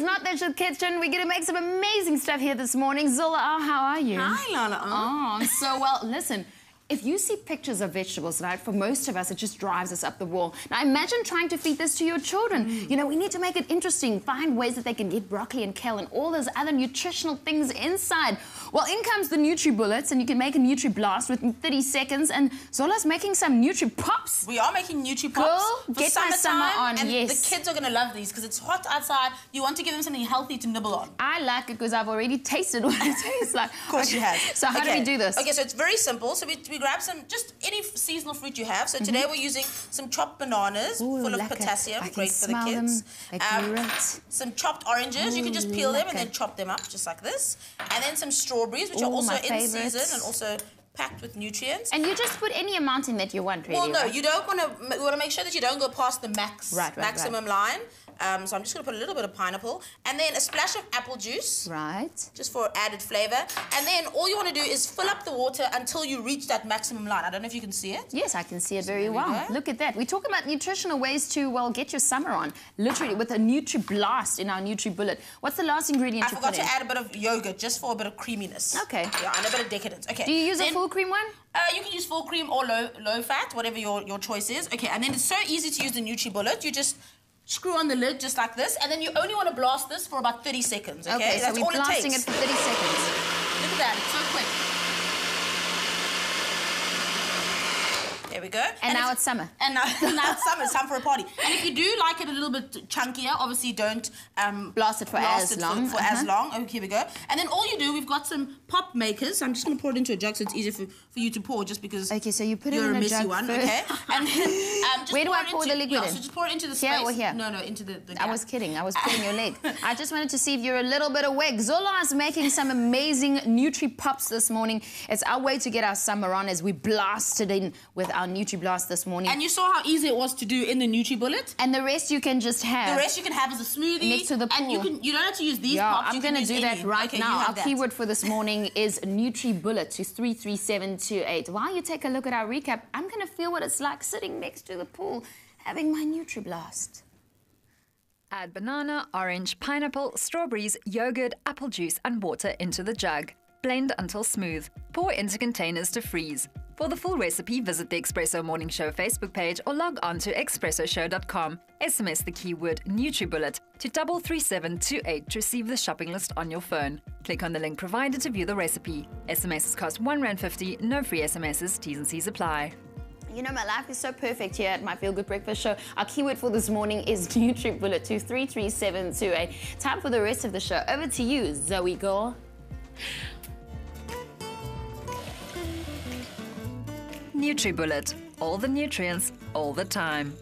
is not the kitchen. We're going to make some amazing stuff here this morning. Zola, oh, how are you? Hi, Lala. Oh, so well, listen. If you see pictures of vegetables, right, for most of us, it just drives us up the wall. Now, imagine trying to feed this to your children. Mm. You know, we need to make it interesting, find ways that they can get broccoli and kale and all those other nutritional things inside. Well, in comes the Nutri-Bullets, and you can make a Nutri-Blast within 30 seconds, and Zola's making some Nutri-Pops. We are making Nutri-Pops Girl, get my summer on, and yes. the kids are going to love these because it's hot outside. You want to give them something healthy to nibble on. I like it because I've already tasted what it tastes like. Of course okay. you have. So how okay. do we do this? Okay, so it's very simple. So we, we grab some, just any seasonal fruit you have. So mm -hmm. today we're using some chopped bananas Ooh, full lekker. of potassium, I great for the kids. Um, some chopped oranges. Ooh, you can just peel lekker. them and then chop them up just like this. And then some strawberries, which Ooh, are also in season and also packed with nutrients. And you just put any amount in that you want, really. Well, no, right? you don't want to. We want to make sure that you don't go past the max right, right, maximum right. line. Um, so I'm just going to put a little bit of pineapple and then a splash of apple juice. Right. Just for added flavour. And then all you want to do is fill up the water until you reach that maximum line. I don't know if you can see it. Yes, I can see it very well. We Look at that. We're talking about nutritional ways to, well, get your summer on. Literally with a Nutri-Blast in our Nutri-Bullet. What's the last ingredient I forgot to add a bit of yogurt just for a bit of creaminess. Okay. Yeah, and a bit of decadence. Okay. Do you use then, a full cream one? Uh, you can use full cream or low low fat, whatever your, your choice is. Okay, and then it's so easy to use the Nutri-Bullet. You just screw on the lid just like this, and then you only want to blast this for about 30 seconds, okay? Okay, That's so we're blasting it, it, for 30 seconds. Look at that, it's so quick. We go. And, and now it's, it's, summer. And now, now it's summer. It's time for a party. And if you do like it a little bit chunkier, obviously don't um, blast it for blast as it long. For, for uh -huh. as long. Okay, here we go. And then all you do, we've got some pop makers. So I'm just going to pour it into a jug so it's easier for, for you to pour, just because. Okay, so you put it in a, a messy one. First. Okay. And then um, just where do I pour into, the liquid yeah, in? So just pour it into the space. Here or here? No, no, into the. the I was kidding. I was pulling your leg. I just wanted to see if you're a little bit awake. Zola is making some amazing Nutri Pops this morning. It's our way to get our summer on as we blast it in with our Nutri Blast this morning. And you saw how easy it was to do in the Nutri-Bullet. And the rest you can just have. The rest you can have as a smoothie. Next to the pool. And you, can, you don't have to use these yeah, pops. I'm going to do any. that right okay, now. Our that. keyword for this morning is Nutri-Bullet to 33728. While you take a look at our recap, I'm going to feel what it's like sitting next to the pool having my Nutri-Blast. Add banana, orange, pineapple, strawberries, yogurt, apple juice and water into the jug. Blend until smooth. Pour into containers to freeze. For the full recipe, visit the Expresso Morning Show Facebook page or log on to expressoshow.com. SMS the keyword NutriBullet to 33728 to receive the shopping list on your phone. Click on the link provided to view the recipe. SMSs cost $1.50, no free SMSs, T's and C's apply. You know, my life is so perfect here at my Feel Good Breakfast Show. Our keyword for this morning is NutriBullet to 33728. Time for the rest of the show. Over to you, Zoe Gore. NutriBullet. All the nutrients, all the time.